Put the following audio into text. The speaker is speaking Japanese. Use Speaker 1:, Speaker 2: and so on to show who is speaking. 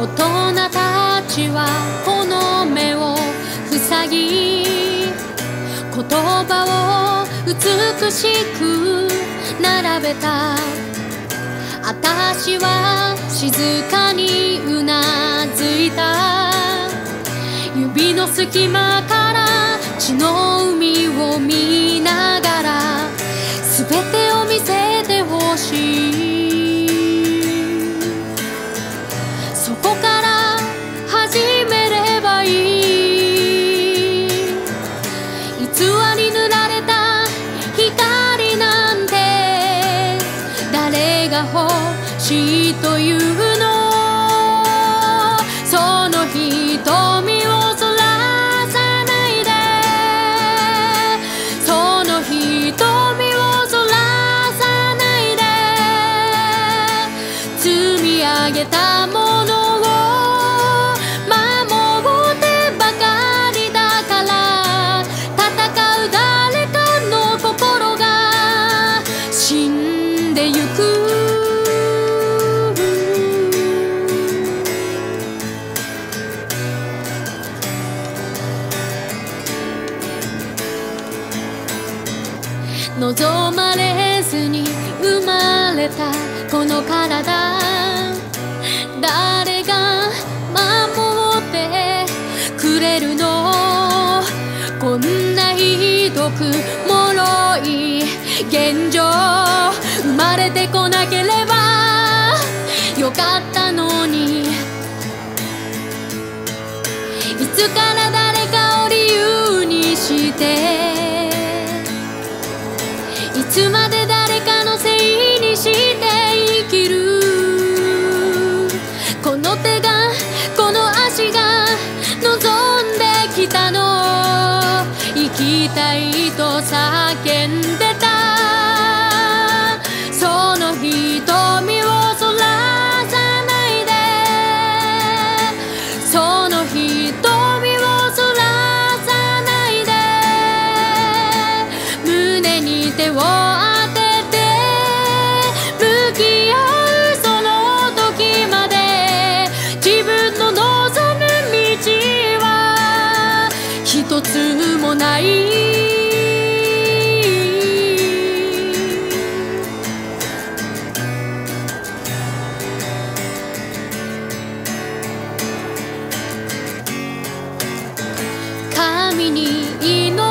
Speaker 1: 私はこの目を塞ぎ言葉を美しく並べた。私は静かにうなずいた。指の隙間から血の海を見偽り塗られた光なんて。誰が欲しいというでゆく。望まれずに生まれたこの体。誰が守ってくれるの？こんなひどく脆い現状。生まれてこなければよかったのに。いつから誰かを理由にしていつまで誰かのせいにして生きる。この手がこの足が望んできたの。生きたい君に祈